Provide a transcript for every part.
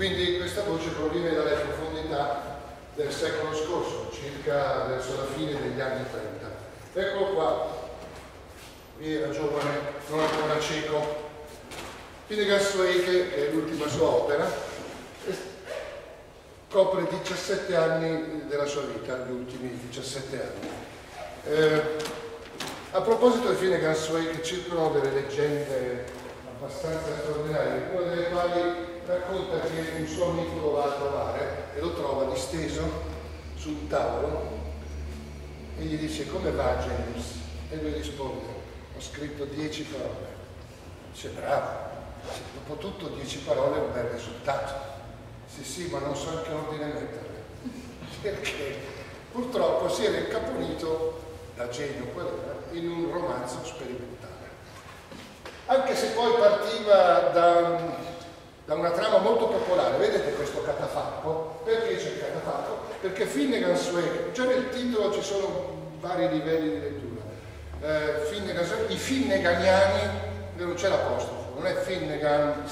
Quindi questa voce proviene dalle profondità del secolo scorso, circa verso la fine degli anni 30. Eccolo qua, lui era giovane, non ancora cieco. Finnegan Swake, che è l'ultima sua opera, copre 17 anni della sua vita, gli ultimi 17 anni. Eh, a proposito di Finnegan Swake circolano delle leggende abbastanza straordinarie, una delle quali racconta che un suo amico lo va a trovare e lo trova disteso su un tavolo e gli dice come va James? E lui risponde ho scritto 10 parole. Dice bravo, dopo tutto 10 parole è un bel risultato. Sì, sì, ma non so in che ordine metterle. Perché purtroppo si era incaponito da genio qual in un romanzo sperimentale. Anche se poi partiva da, da una trama molto popolare, vedete questo catafalco? Perché c'è il catafalco? Perché Finnegan Swag, già nel titolo ci sono vari livelli di lettura. Eh, Finnegan, I finneganiani, non c'è l'apostrofo, non è Finnegan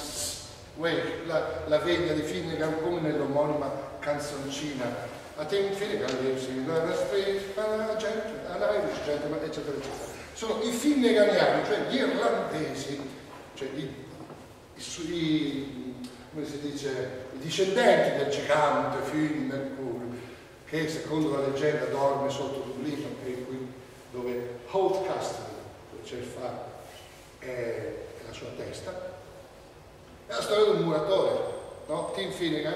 Way, la, la veglia di Finnegan come nell'omonima canzoncina a Tim Finnegan lives in the street, an Irish gentleman, eccetera, eccetera. Sono i finneganiani, cioè gli irlandesi, cioè i, i, i, come si dice, i discendenti del gigante Finn Mercurio, che secondo la leggenda dorme sotto Dublino, dove Holt Castle, dove c'è il faro, è la sua testa, è la storia di un muratore, no? Tim Finnegan,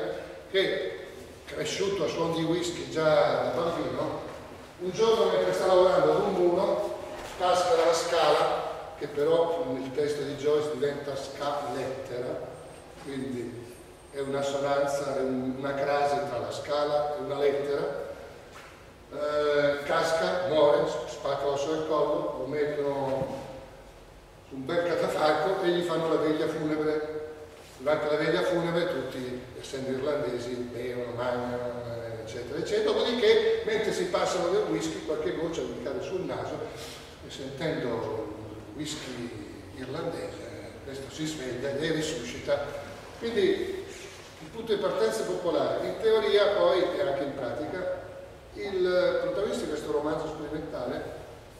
che cresciuto a suon di whisky già da bambino, un giorno mentre sta lavorando ad un muro, casca dalla scala, che però nel testo di Joyce diventa sca-lettera, quindi è un'assonanza, una crasi tra la scala e una lettera, eh, casca, muore, spacca l'osso del collo, lo mettono su un bel catafalco e gli fanno la veglia funebre durante la veglia funebre tutti, essendo irlandesi, bevono, mangiano, eccetera, eccetera. Dopodiché, mentre si passano del whisky, qualche goccia gli cade sul naso e sentendo whisky irlandese, questo si sveglia e risuscita. Quindi il punto di partenza è popolare. In teoria poi, e anche in pratica, il protagonista di questo romanzo sperimentale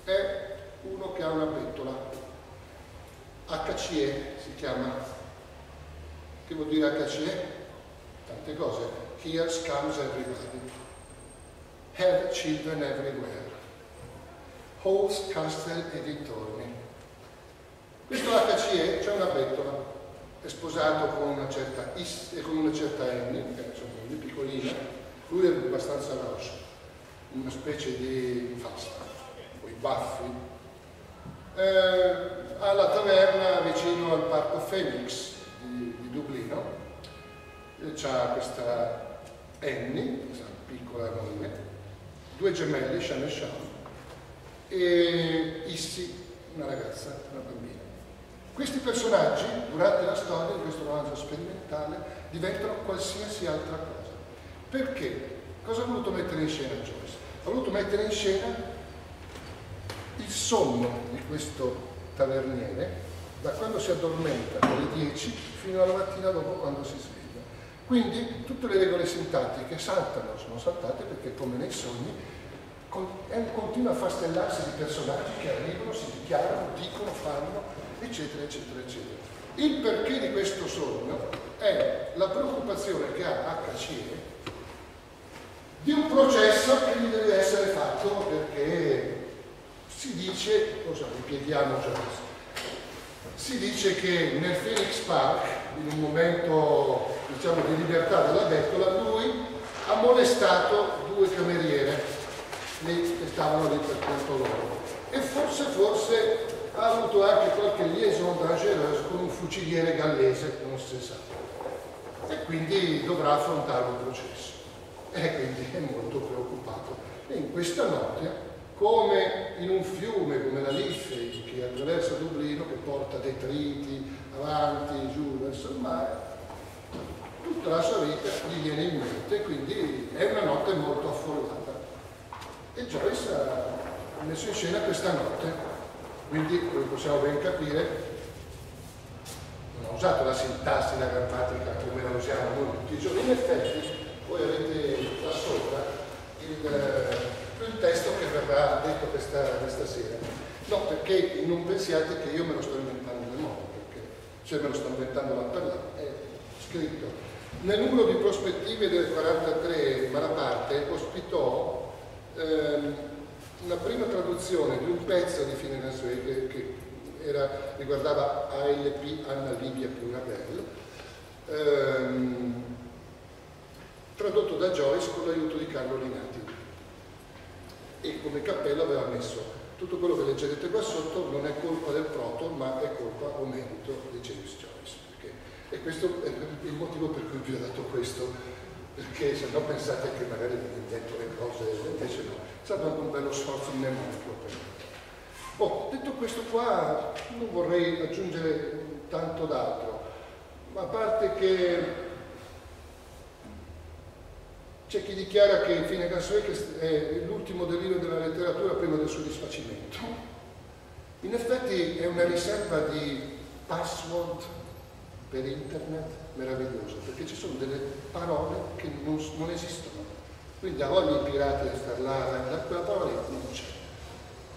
è uno che ha una bettola. HCE si chiama che vuol dire HCE? Tante cose. Here comes everybody. Have children everywhere. Holes, castle e dintorni. Questo HCE c'è una bettola, è sposato con una certa Is con una certa Annie, che insomma è piccolina, lui è abbastanza rosso, una specie di fasta, con i baffi. Eh, alla taverna vicino al parco Phoenix, di, di Dublino, c'ha questa Annie, questa piccola moglie, due gemelli, Shan e Shan, e Issy, una ragazza. Questi personaggi, durante la storia di questo romanzo sperimentale, diventano qualsiasi altra cosa. Perché? Cosa ha voluto mettere in scena Joyce? Ha voluto mettere in scena il sonno di questo taverniere da quando si addormenta alle 10 fino alla mattina dopo quando si sveglia. Quindi tutte le regole sintattiche saltano, sono saltate perché come nei sogni è un continuo affastellarsi di personaggi che arrivano, si dichiarano, dicono, fanno, eccetera, eccetera, eccetera. Il perché di questo sogno è la preoccupazione che ha HCE di un processo che gli deve essere fatto perché si dice, cosa ripieghiamo già si dice che nel Phoenix Park, in un momento diciamo, di libertà della bettola, lui ha molestato due cameriere che stavano lì per conto loro. E forse, forse ha avuto anche qualche liaison dangereuse con un fuciliere gallese, non si sa. E quindi dovrà affrontare un processo. E quindi è molto preoccupato. E in questa notte come in un fiume come la Liffey che attraversa Dublino, che porta detriti avanti, giù, verso il mare, tutta la sua vita gli viene in mente, quindi è una notte molto affollata. E Joyce ha messo in scena questa notte, quindi come possiamo ben capire, una ha usato la sintassi, la grammatica come la usiamo noi tutti i giorni. In effetti, voi avete là sopra il, eh, il testo che verrà detto questa, questa, sera. No, perché non pensiate che io me lo sto inventando a memoria, perché cioè me lo sto inventando là per là, è scritto. Nel numero di prospettive del 43 Malaparte ospitò ehm, una prima traduzione di un pezzo di Fine Gansue che, era, riguardava ALP, Anna Livia Plurabel, ehm, tradotto da Joyce con l'aiuto di Carlo Linati. E come cappello aveva messo tutto quello che leggerete qua sotto non è colpa del proto, ma è colpa o merito di James Joyce. Perché, e questo è il motivo per cui vi ho dato questo, perché se no pensate che magari mi invento le cose, invece no, è stato un bello sforzo mnemonico per me. Oh, detto questo qua, non vorrei aggiungere tanto d'altro, ma a parte che c'è chi dichiara che Fine Gansuek è l'ultimo delirio della letteratura prima del suo disfacimento. In effetti è una riserva di password per internet meravigliosa, perché ci sono delle parole che non, non esistono. Quindi a voglia i pirati a star là, quella parola non c'è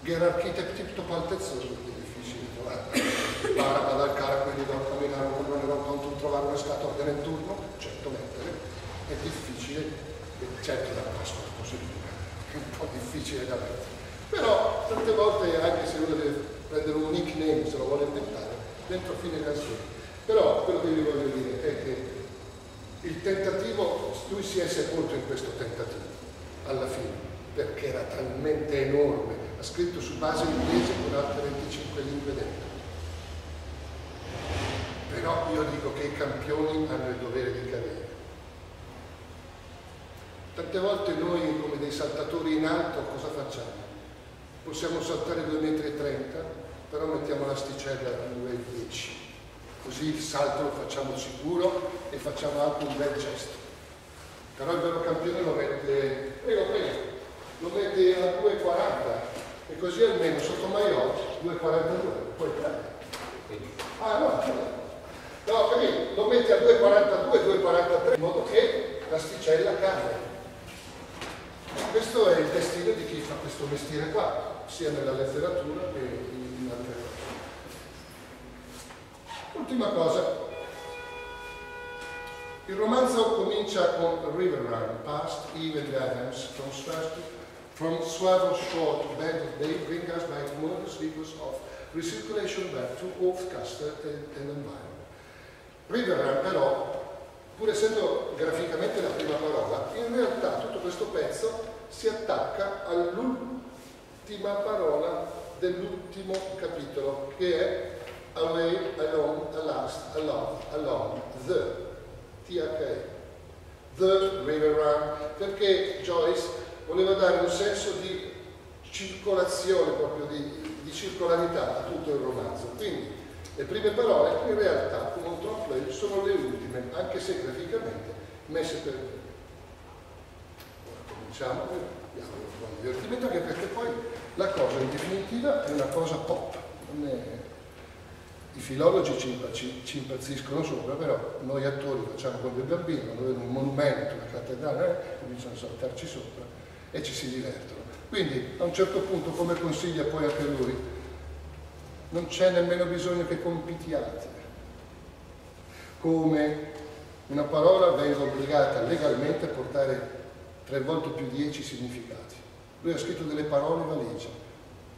gerarchite tutto altezzoso è difficile trovare. Para dal cara quelli da camminare non ero pronto a trovare una scatola nel turno, 100 metri, è difficile, certo da password possibile, è un po' difficile da mettere. Però tante volte anche se uno deve prendere un nickname, se lo vuole inventare, dentro fine canzone. Però quello che vi voglio dire è che il tentativo, lui si è sepolto in questo tentativo, alla fine, perché era talmente enorme ha scritto su base inglese con altre 25 lingue dentro. Però io dico che i campioni hanno il dovere di cadere. Tante volte noi come dei saltatori in alto cosa facciamo? Possiamo saltare 2,30 m, però mettiamo l'asticella a 2,10 m. Così il salto lo facciamo sicuro e facciamo anche un bel gesto. Però il vero campione lo mette, prego, prego, lo mette a 2,40 e così almeno sotto Maiot 2,42 puoi prendere. Ah no, no, capito? Lo metti a 2,42, 2,43 in modo che l'asticella cade. Questo è il destino di chi fa questo mestiere qua, sia nella letteratura che in altre. Ultima cosa, il romanzo comincia con River Run, Past, Even Adams, from Strasbourg From Swavel Shore to of Day bring us by tremendous rivers of recirculation back to Oathcaster and, and environment. Riverrun però, pur essendo graficamente la prima parola, in realtà tutto questo pezzo si attacca all'ultima parola dell'ultimo capitolo, che è Away, Alone, Alast, Along, Along, The, THE, The River Run, perché Joyce voleva dare un senso di circolazione, proprio di, di circolarità a tutto il romanzo. Quindi le prime parole in realtà, come un trompe sono le ultime, anche se graficamente messe per. Ora cominciamo abbiamo un di divertimento, anche perché poi la cosa in definitiva è una cosa pop. I filologi ci, ci, ci, impazziscono sopra, però noi attori facciamo come il bambino, quando vedono un monumento, una cattedrale, eh, cominciano a saltarci sopra e ci si divertono. Quindi a un certo punto, come consiglia poi anche lui, non c'è nemmeno bisogno che compitiate. Come una parola venga obbligata legalmente a portare tre volte più dieci significati. Lui ha scritto delle parole valigie.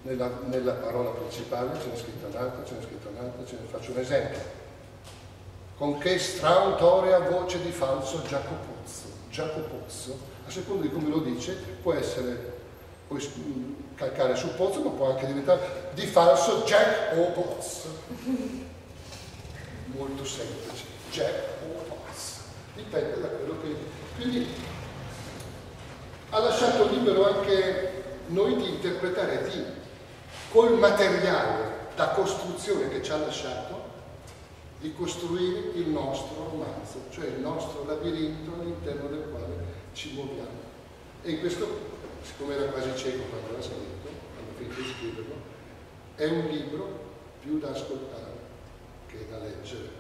Nella, nella parola principale ce n'è scritta un'altra, ce n'è scritta un'altra, ce ne faccio un esempio. Con che strautorea voce di falso Giacopozzo. Giacopozzo a seconda di come lo dice, può essere, puoi calcare su Pozzo, ma può anche diventare di falso Jack o Pozzo. Molto semplice, Jack o Pozzo. Dipende da quello che... Quindi ha lasciato libero anche noi di interpretare di, col materiale da costruzione che ci ha lasciato, di costruire il nostro romanzo, cioè il nostro labirinto all'interno del quale ci muoviamo. E in questo, siccome era quasi cieco quando l'ha scritto, quando finito di scriverlo, è un libro più da ascoltare che da leggere.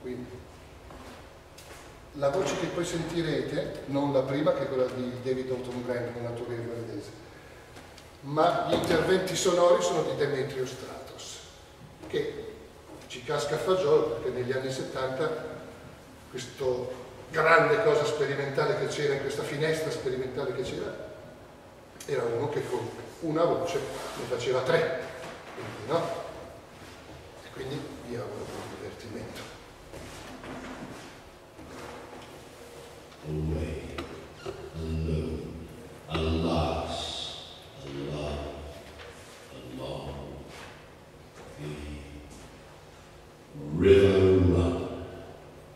Quindi, la voce che poi sentirete, non la prima che è quella di David Orton Brand, un attore irlandese, ma gli interventi sonori sono di Demetrio Stratos, che ci casca a fagiolo perché negli anni 70 questo grande cosa sperimentale che c'era questa finestra sperimentale che c'era era uno che con una voce ne faceva tre quindi no? E quindi io auguro buon divertimento away alone alas Allah along the river run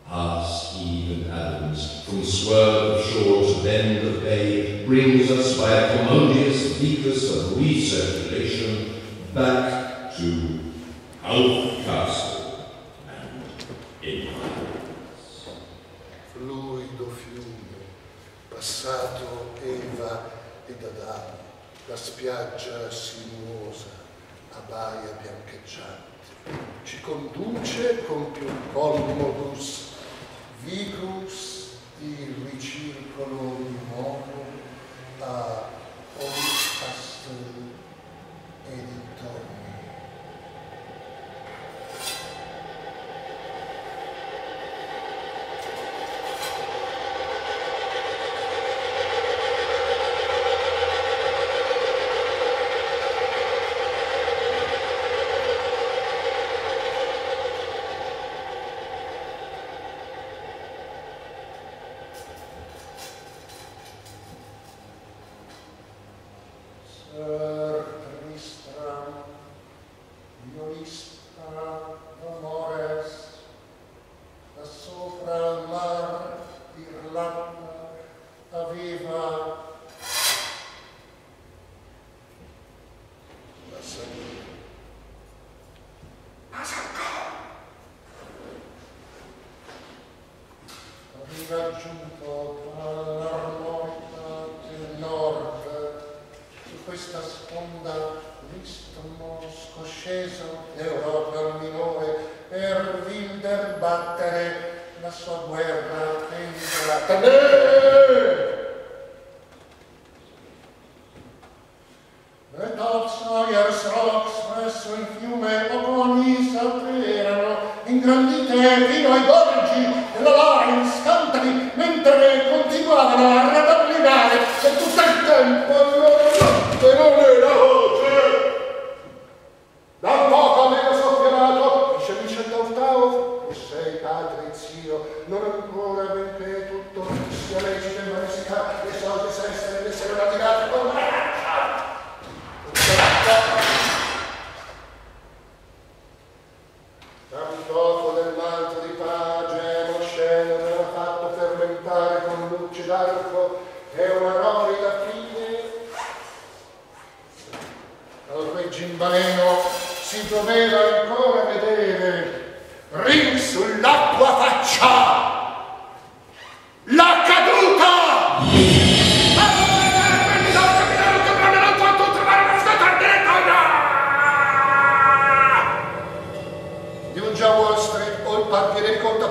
past Eve and Adams, from swerve of shore to bend of bay, brings us by a commodious vicus of recirculation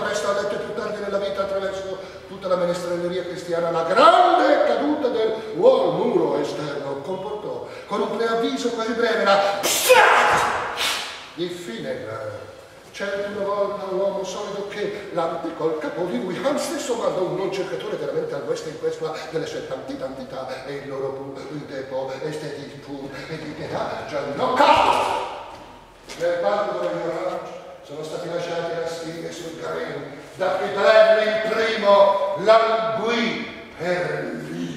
presto ha letto più tardi nella vita attraverso tutta la menestrelleria cristiana. La grande caduta del wall muro esterno comportò con un preavviso quasi breve la infine Certo una volta un uomo solido che lampe col capo di lui, al stesso modo un non cercatore veramente al west in questo delle sue tanti tantità e il loro depo, esteti pur e di pietà, già no. Nel banco dell'ignoranza sono stati lasciati le stighe sul carino da Pitrelli il primo l'albui per vivere.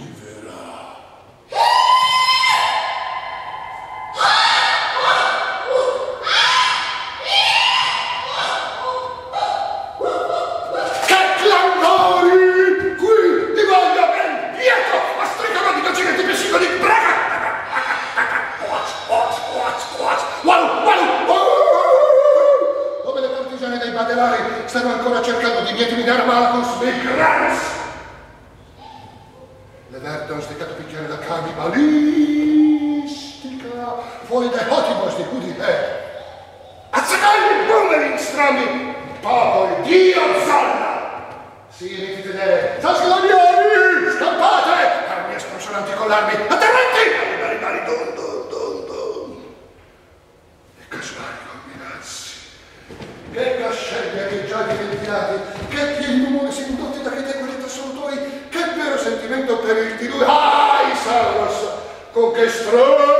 Stanno ancora cercando di vietimare Malcolm Migrans! Le verte hanno steccato picchiare la cannibalistica fuori dai hotimos di cui di te. Azzacagli numeri strani! Popoli, Dio sedere. Sascaloniani, scappate! Armi esplosonanti con l'armi, atterrenti! Bari, bari, dun, Che cascelli echeggiati ventilati, che pieni rumori indotti da che tegoli tassolutori, che vero sentimento per il di lui. Ai, Sauros! Con che strontoria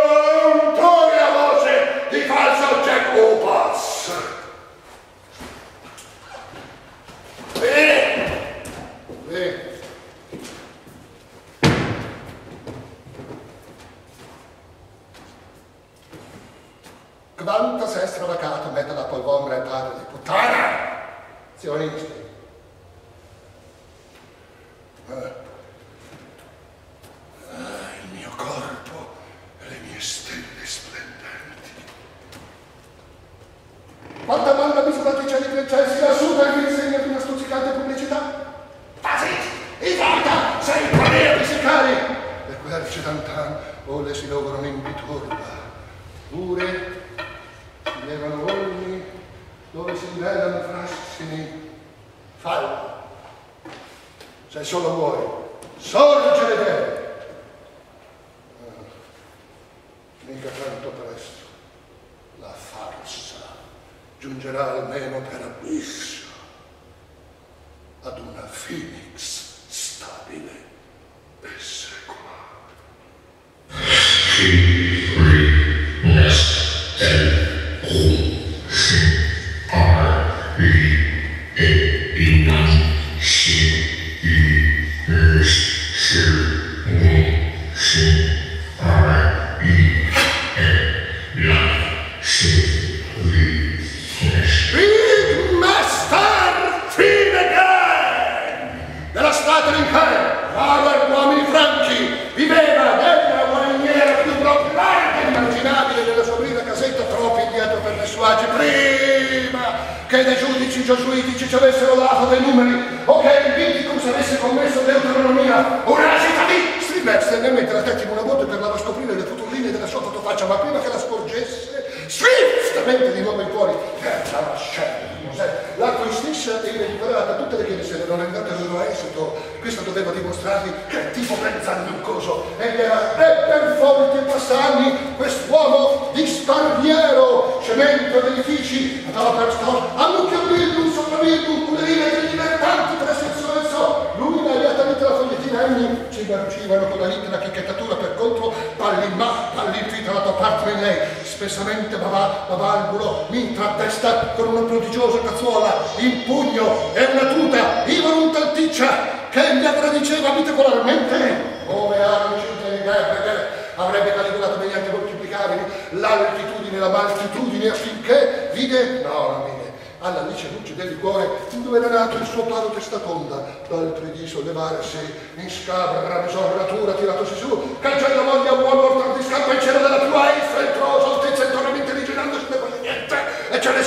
avessero dato dei numeri o che il Viticus avesse commesso deuteronomia una città di Strilbester ne mette la testa in una botte per farla scoprire le futurline della sua fotofaccia ma prima che la sporgesse swiftamente di nuovo in fuori per la mascella di Mosè. L'altro istessa e liberata tutte le chiese se ne erano andate al loro esito. Questo doveva dimostrargli che tipo pensando in coso ed era e per forti passanni quest'uomo di sparviero cemento ed edifici andava per stor annucchiabildum sopravvildum pulerine degli libertanti per essenza del so lui ne aveva talita la fogliettina anni ci marcivano con la littera chicchettatura per contro palli in ma palli in fita la tua parte in lei spessamente babà babalbulo mintra a testa con una prodigiosa cazzuola in pugno e una tuta iva un talticcia che gli aggradiceva abitacolarmente come armi di guerre avrebbe calcolato mediante moltiplicabili l'altitudine la maltitudine affinché vide no non vide. Alla luce luce del cuore dove era nato il suo palo testatonda dal predì sollevarsi in scabra misoratura tiratosi su cancello voglia buon mortar di scappa in cielo della più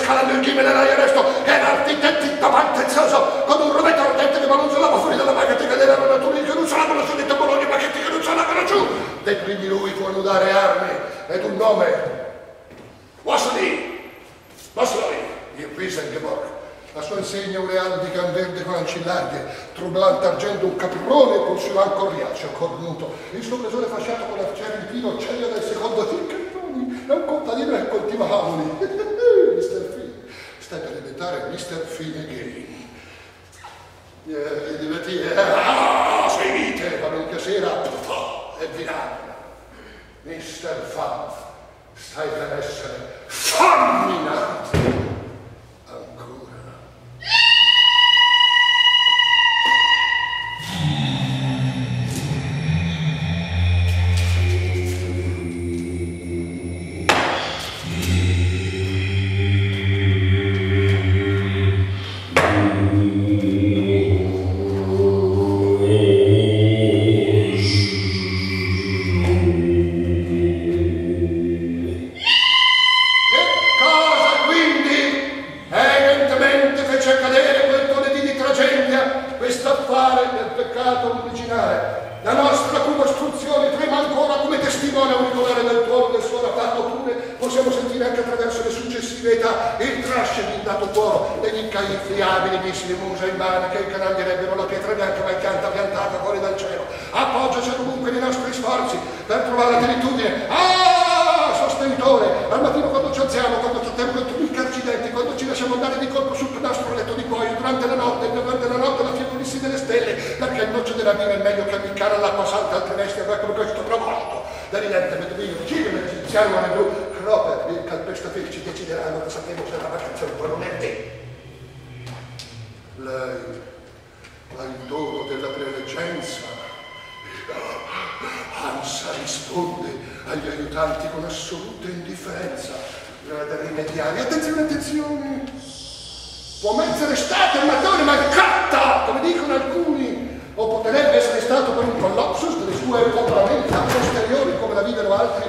scalando il ghimene l'aria resto che l'architetto pantezzoso con un rovetto ardente che balonzolava fuori dalla maga che cadeva la natura che non salavano su detta Bologna ma che non salavano giù dei primi lui fu annudare armi ed un nome Wassoli Wassoli il Wiesengeborg. La sua insegna un reale di can verde con ancillarghe, trublante argento un caprone e pulsivan coriaceo cornuto. Il suo blasone fasciato con l'arciere di pino del secondo Ticchettoni, è un contadino che coltiva avoli. Stai per diventare Mr. Finnegan. Eh, diventi... Ah, sei vite, ma non che sera, e vinagre. Mr. Fan, stai per essere famminato. Della vita è meglio che ammiccare all'acqua santa altre vesti avrà come questo promosto. Da rilente beduino, uccidere l'egiziano a blu, Cropper, il calpestafil ci decideranno che sappiamo se la vacanza non promette. Lei ha il dono della preleggenza. Ansa risponde agli aiutanti con assoluta indifferenza. Da rimediare. Attenzione, attenzione! Può essere stato il matone malcatta, come dicono alcuni, o potrebbe essere stato per un collapsus delle sue fondamenta posteriori, come la videro altri.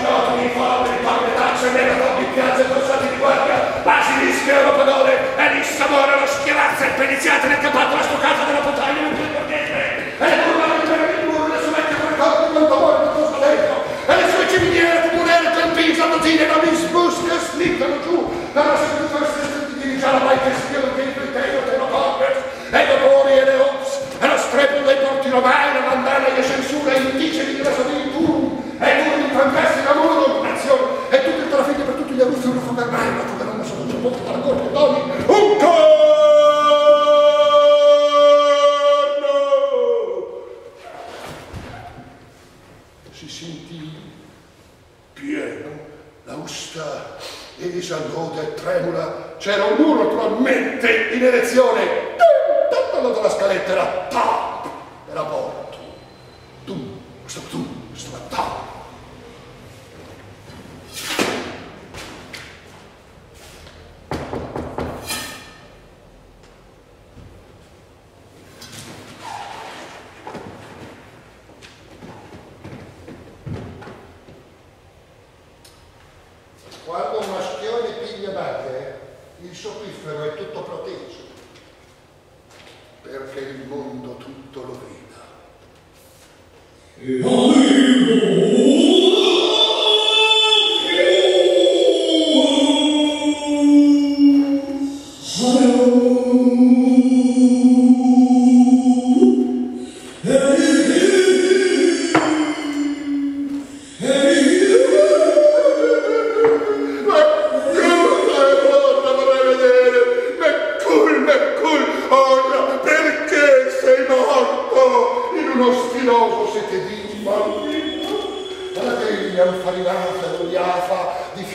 iniziate nel capato la stoccata della montagna nel più borghese e le curvate per il muro le sovette con ricordi quanto amore non posso letto e le sue ciminiere comunere colpite a dozzine non mi sbusca slittano giù. Dalla seduta stessa di già la che schiero che il fritello te lo corpes e i vapori e le ops e lo strepito dei porti romani la mandana e le censure indigeni della sua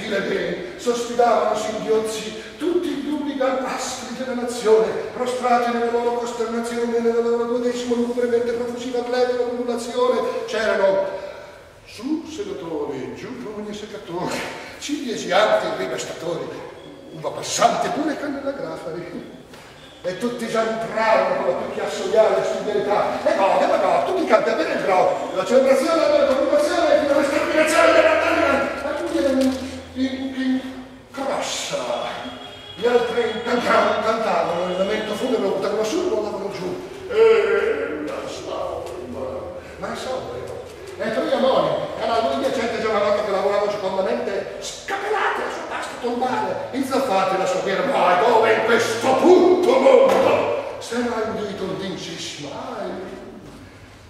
gentile bene, sospitavano singhiozzi tutti i duplican astri della nazione, prostrati nella loro costernazione, nella loro godesimo lubremente profusiva plebe l'ondulazione, c'erano su sedatori, giù giovani seccatori, ciliesianti, ribastatori, uva passante pure cannellagrafari e tutti già entravano con la più chiassoliale studialità e no, che no, tutti canti a bene il grau la celebrazione della conformazione e la restaurazione della terra A tutti i erano ping ping crossa. Gli altri cantavano, cantavano, il lamento lo buttavano su e lo andavano giù. E la salma. Ma è insomma, E prima Moni, era l'unica gente giovanotta che lavorava secondamente scappellate la sua pasta tombale, inzaffate la sua birra, ma dove in questo punto mondo? Se non hai Sarà indito mai. dincismai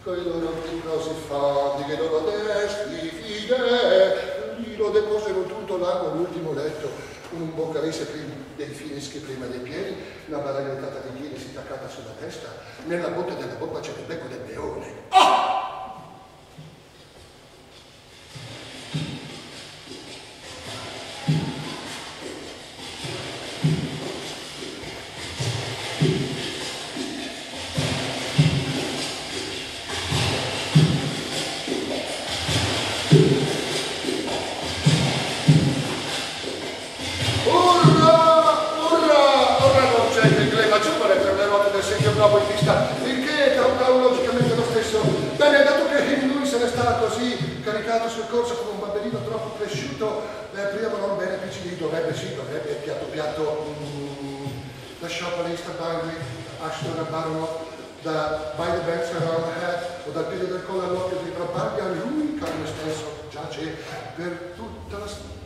quei loro tifosi fatti che loro desti fide lo deposero tutto l'ago, l'ultimo letto, un boccarese dei fineschi prima dei piedi, una baragliottata di piedi si taccata sulla testa, nella botte della bocca c'è il becco del leone. Oh! Ah! nuovo in vista, il che è tautologicamente lo stesso. Bene, dato che lui se ne sta così caricato sul corso come un bambino troppo cresciuto, eh, prima non bene PCD dovrebbe sì, dovrebbe piatto piatto mm, da shopperista Bangui, Ashton Barno, da By the Banks Around the Head o dal piede del collo all'occhio di Barbi lui, cambia stesso giace per tutta la storia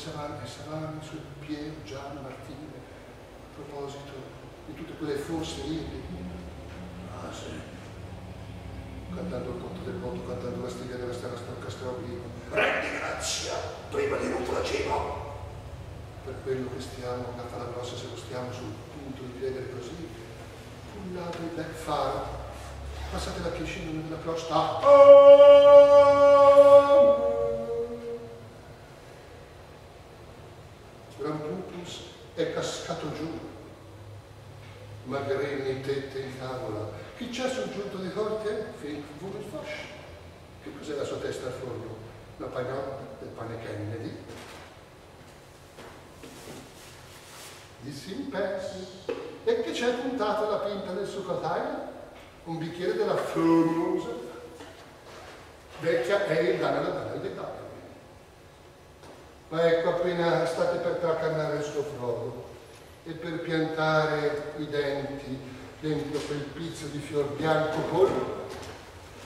Savani, Savani sul Piero, Gianni, Martino, a proposito di tutte quelle forse lì. Ah, sì cantando il conto del mondo, cantando la stiglia della stella Castrobino. Rendi grazia, prima di un tragino. Per quello che stiamo, a fare grossa se lo stiamo sul punto di credere così, pullate il bel faro, passate la chiescina nella crosta. Gran è cascato giù, Magrini tette in tavola, chi c'è sul giunto di corte? Philip Wurzelfosch. Che cos'è la sua testa al forno? La pagnotta del pane Kennedy. Di Simpes. E che c'è puntata la pinta del succotaio? Un bicchiere della famosa vecchia e il della dana d'Italia. Ma ecco appena state per tracannare il suo frodo e per piantare i denti dentro quel pizzo di fior bianco pollo,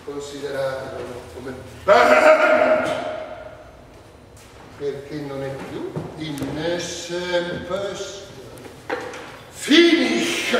consideratelo come perché non è più in essempes finish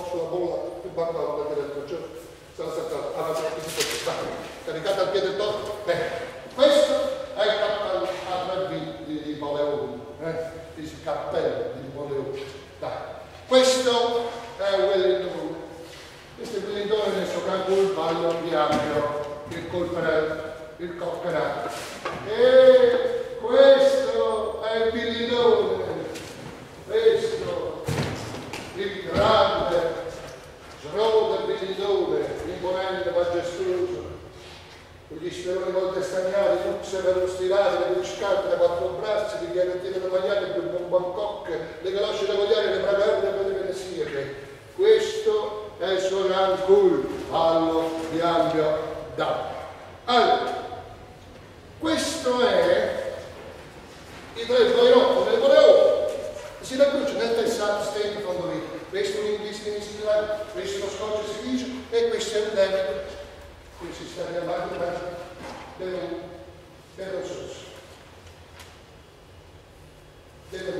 optional goal, back down, but it's for sure. Sana sa ka, ana sa ka, una Venus.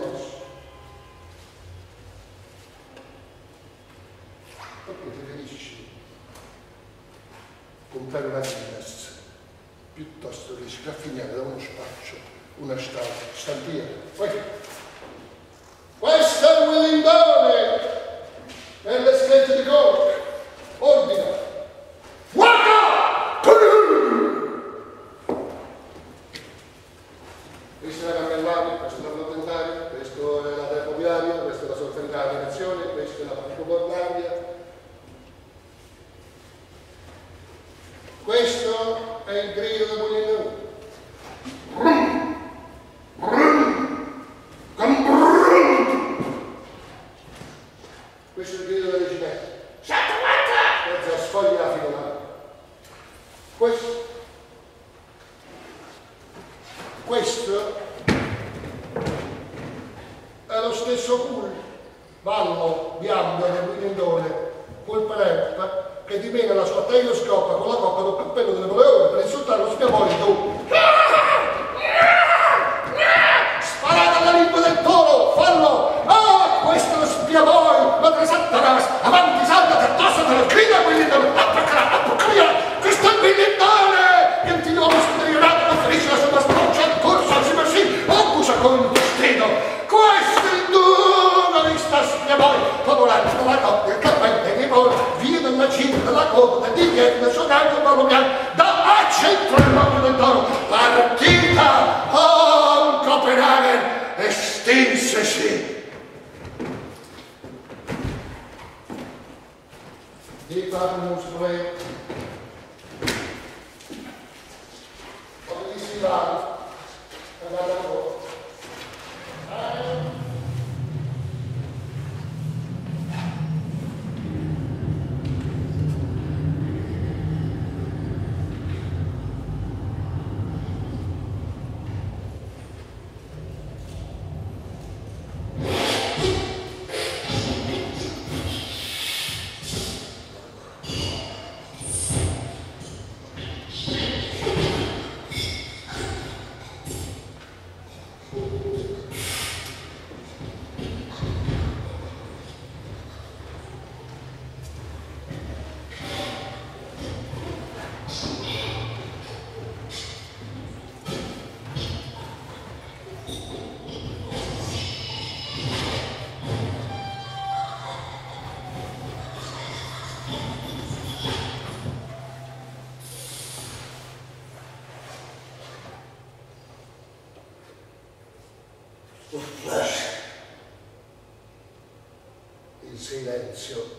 Silenzio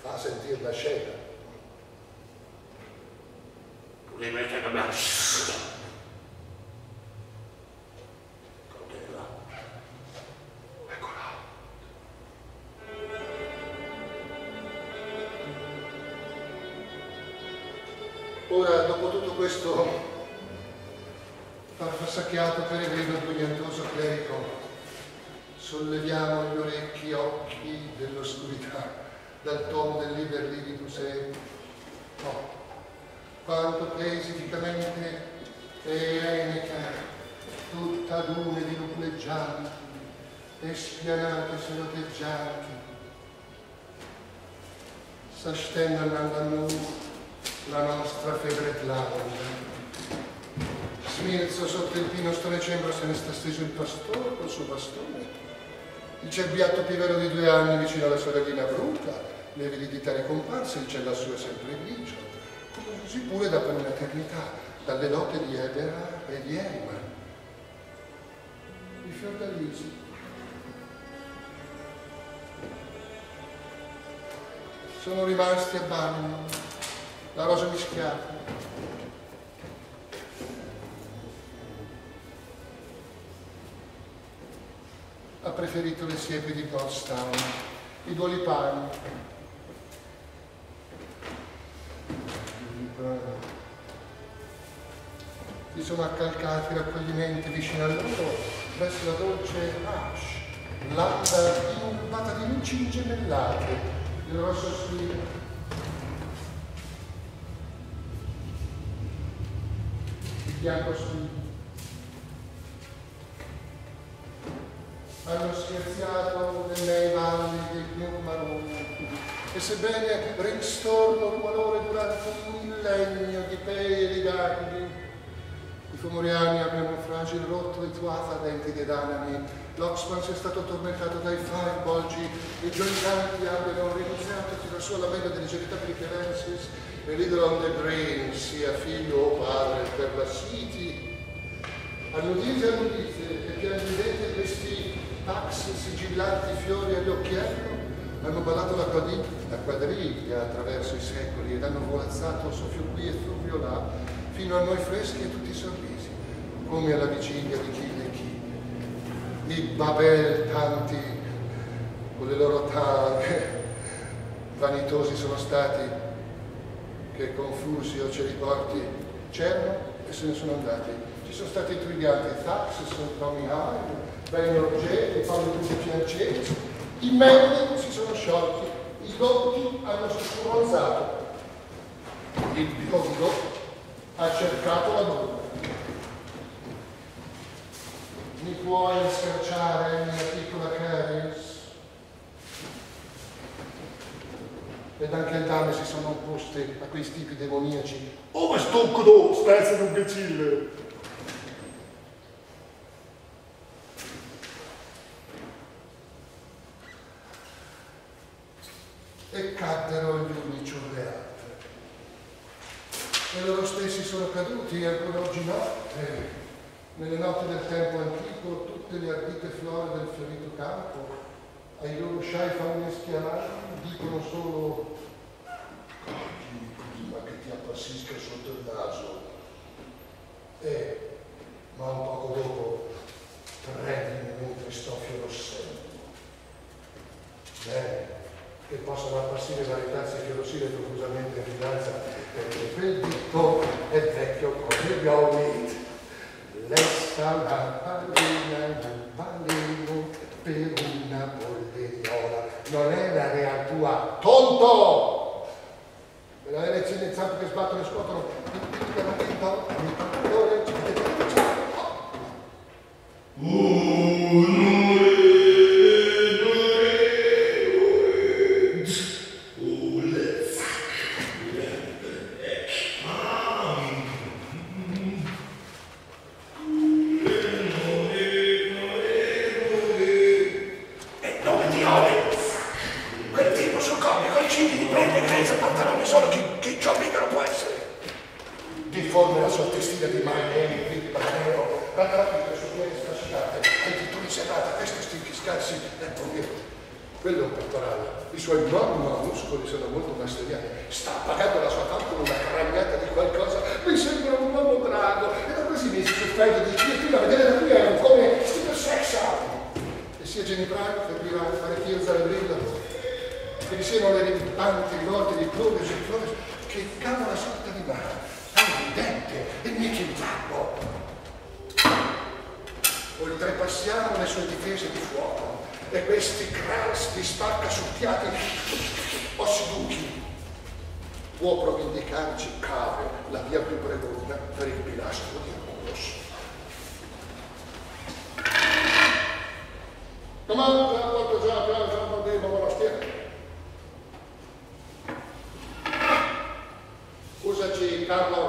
fa sentire la scena. Cautela. Eccola. Ora, dopo tutto questo farfasacchiato peregrino dugnantoso clerico, solleviamo gli orecchi occhi dell'oscurità dal tomo del liber livitus e oh, quanto plesificamente e eneca tutta dune di nupleggianti e spianate seroteggianti s'astenda andando a noi la nostra febbre tlanda Smirzo sotto il pino sto decembro se ne sta steso il pastore col suo bastone il cerbiatto pivero di due anni vicino alla sorellina Bruta, le veridità ricomparse, il cielo suo è sempre grigio, così pure da per un'eternità, dalle note di Ebera e di Erima. I fiordalisi. Sono rimasti a bagno, la rosa mischiata, preferito le siepi di Goldstown, i dolipani. Si sono accalcati raccoglimenti vicino a loro verso la dolce Ash, landa inglobata di luci ingemellate, del rosso spirito. Il bianco spirito. E sebbene ristorno il valore durante mille legno, di pei e di gangli. I fomoriani abbiano un fragile rotto tuafa denti dei danani. L'Oxman sia stato tormentato dai firebolgi. I gioiellanti abbiano rinunziato fino a sola meno dell'ingenuità plicherensis. E l'idolo on the green sia figlio o padre per la City. Annudite, annudite, e piangete questi pax sigillanti fiori agli occhielli hanno ballato la, quadrig la quadriglia attraverso i secoli ed hanno volazzato soffio qui e fluvio là fino a noi freschi e tutti sorrisi, come alla vigilia di chi e chi. I Babel tanti, con le loro taghe, vanitosi sono stati, che confusi o ce li porti, c'erano e se ne sono andati. Ci sono stati i intriganti Thaxis, Tommy Hyde, Ben Roger, Paolo Duce Piancesi, i membri si sono sciolti, i dotti hanno sussurronzato, il biondo ha cercato la donna. Mi puoi scarciare, mia piccola Caris? Ed anche le dame si sono opposte a quei tipi demoniaci. Oh, ma stocco, spezza un imbecille! ragazzi, ecco che quello è un pettorale. I suoi non muscoli sono molto masteriani. Sta pagando la sua parte con una cragnata di qualcosa. Mi sembra un uomo drago. E da così mi stupendo di dire, prima vedere la prima era come super sexuale. E sia Genibrano che a fare chiesa le brilla. Che siano le rimpanti rivolte di Clovis e Clovis che cava una sorta di mano. Evidente, e mica il babbo. O li trepassiamo le sue difese di fuoco e questi Kras di spacca succhiati o seduti. Può provindicarci Cave la via più pregona per il pilastro di Arculos. Domanda, quanto già, già, già, non devo monastero. Usaci Carlo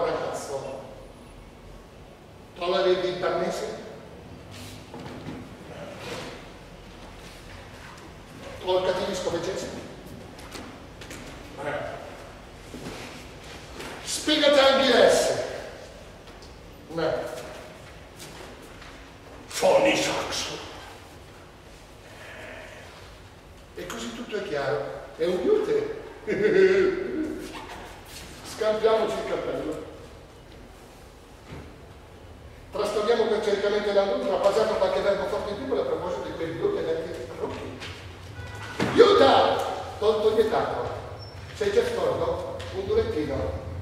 tolto il Sei già gestoso un durettino,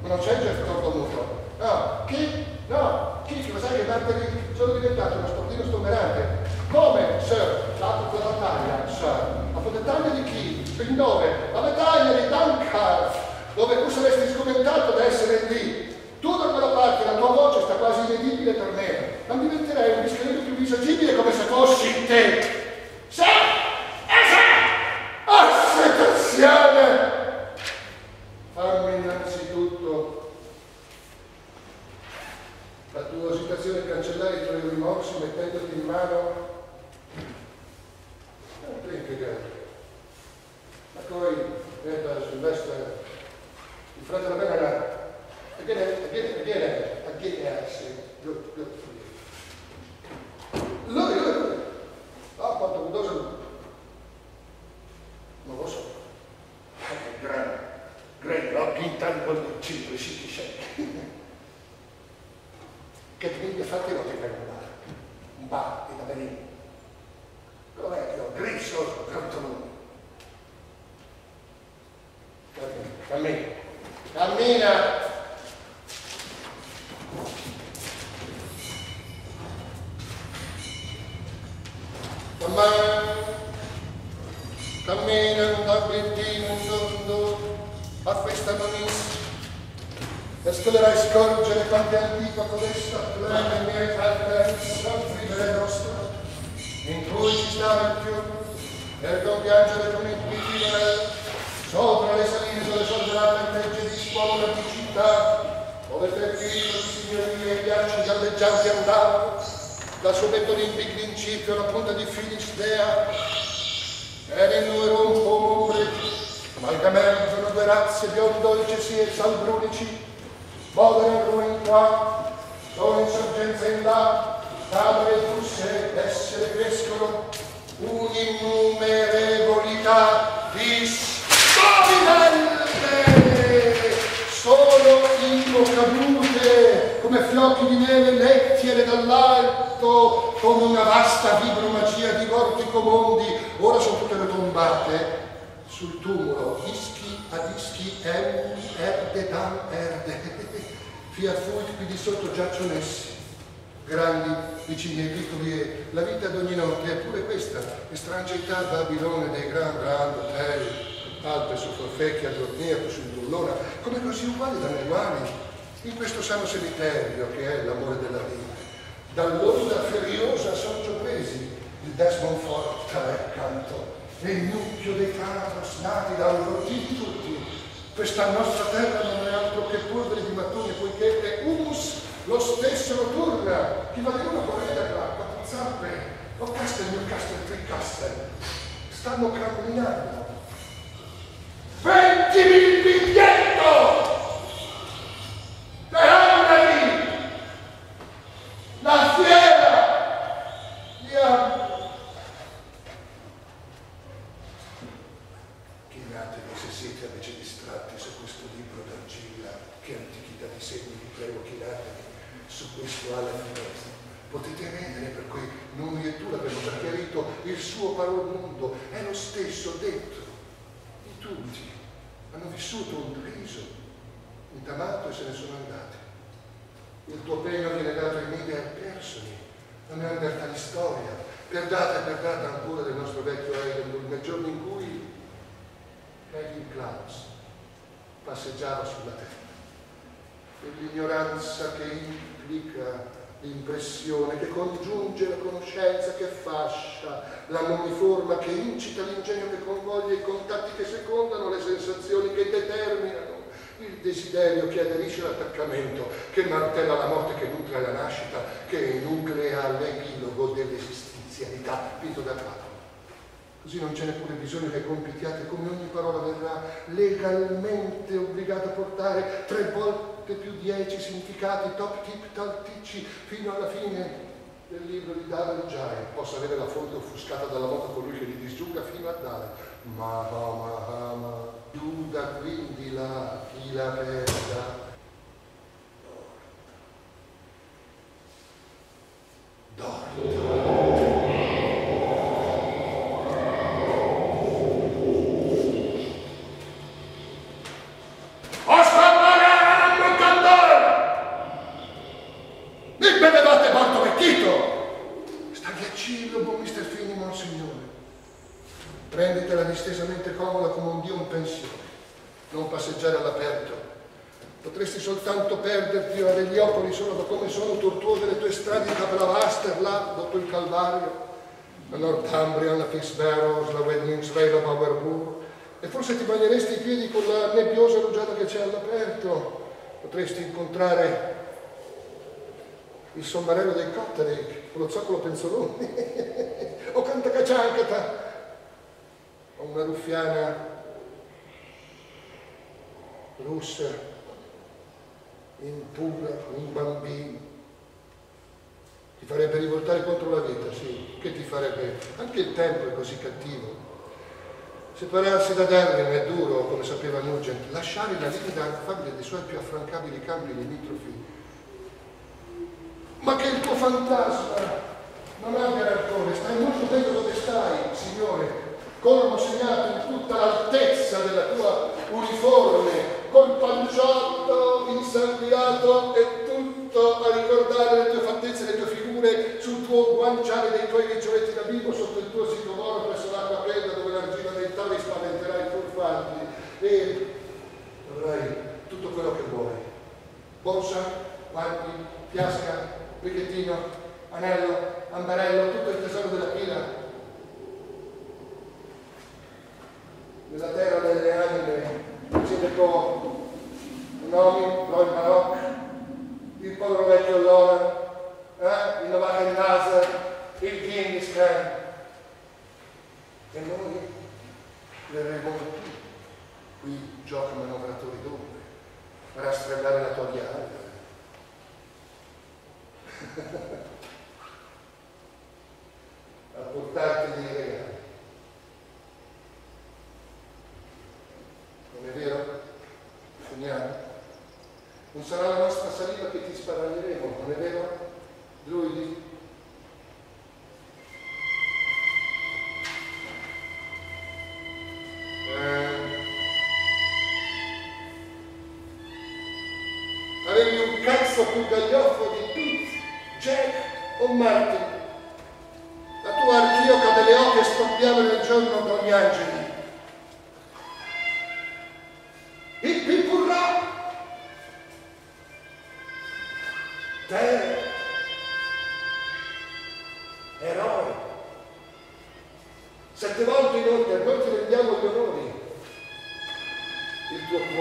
non c'è gestoso muso. No, chi? No, chi? Lo sai che parte lì? sono diventato uno sportino stomerante. Come, sir? L'altro con la taglia, sir. La battaglia di chi? Il nome? La battaglia di Dunkirk, dove tu saresti scommentato da essere lì. Tu da quella parte, la tua voce sta quasi inedibile per me, Non diventerei un discreto più visagibile come se fossi te. Antico codesta plena e fratelli soffrire nostra in cui ci stava il fiume per compiangere con il piccolo sopra le saline dove sorgerà il legge di scuola di città dove per piccolo di signoria e ghiacci galleggianti andavano suo petto di principio la punta di Filistea era in numero un po' ombre amalgamergono due razze biondolcesi e salbrunici in qua, sono insorgenza in là, camere fusse, essere crescono, un'innumerevolietà di storinelle, sono cadute come fiocchi di neve lettiere dall'alto, come una vasta vibromagia di vortico mondi, ora sono tutte le sul tumulo, ischi ad ischi, erde tam erde Fiat fuit qui di sotto giacciono essi, grandi, vicini e piccoli, e la vita d'ogni notte è pure questa, estrangità Babilone dei gran grand hotel, Alpe su Forfecchia, Dorniato, su Bullona, come così uguali da uguali, in questo sano semiterio che è l'amore della vita. Dall'onda feriosa sono presi il Desmond Forta e canto, e il nucchio dei Carlos nati dal di tutti, questa nostra terra non è altro che polvere di mattoni, poiché è humus lo stesso lo turra. Chi va di una può vederla, quattro zampe, o castel, due castel, tre castel. Stanno camminando. 20.000 Northumbria, la Fitzbarrows, la Wedningsville, la Bowerburg, e forse ti bagneresti i piedi con la nebbiosa rugiada che c'è all'aperto. Potresti incontrare il sommarello dei con lo zoccolo penzolone, o canta caciancata, o una ruffiana russa, impura, un bambino. Ti farebbe rivoltare contro la vita, sì. Che ti farebbe? Anche il tempo è così cattivo. Separarsi da Darwin è duro, come sapeva Nugent. Lasciare la livida affabile dei suoi più affrancabili campi limitrofi. Ma che il tuo fantasma non abbia ragione, stai molto bene dove stai, Signore, colmo segnato in tutta l'altezza della tua uniforme, col panciotto insanguinato e tutto a ricordare le tue fattezze, le tue figure sul tuo guanciale dei tuoi riccioletti da bimbo sotto il tuo sito d'oro presso l'acqua fredda dove l'argilla dei tali spaventerà i furfanti e avrai tutto quello che vuoi. Borsa, guanti, fiasca, brichettino, anello, ambarello, tutto il tesoro della pila.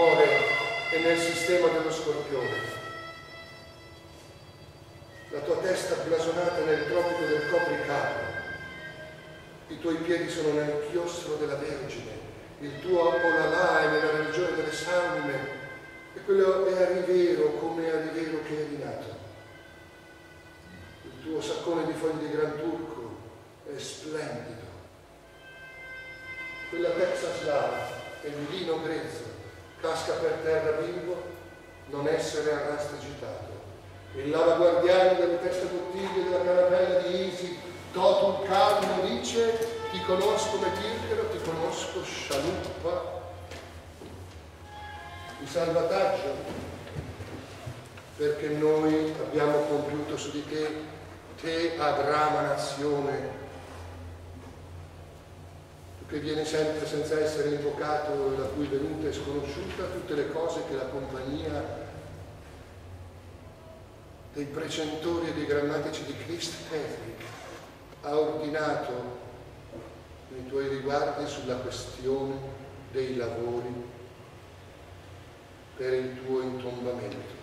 Cuore è nel sistema dello scorpione. La tua testa blasonata nel tropico del copricapo. I tuoi piedi sono nel chiostro della Vergine. Il tuo Olalà è nella religione delle saunime. E quello è a rivero come a rivero che è rinato tuo saccone di foglie di Gran Turco è splendido. Quella Texas Lava e il lino grezzo casca per terra bimbo, non essere a rasta agitato. Il lava guardiano delle teste bottiglie della carapella di Isi, Totum calmo dice, ti conosco metirchero, ti conosco scialuppa. Il salvataggio, perché noi abbiamo compiuto su di te te ad rama nazione, che vieni sempre senza essere invocato e la cui venuta è sconosciuta, tutte le cose che la compagnia dei precentori e dei grammatici di Petri ha ordinato nei tuoi riguardi sulla questione dei lavori per il tuo intombamento.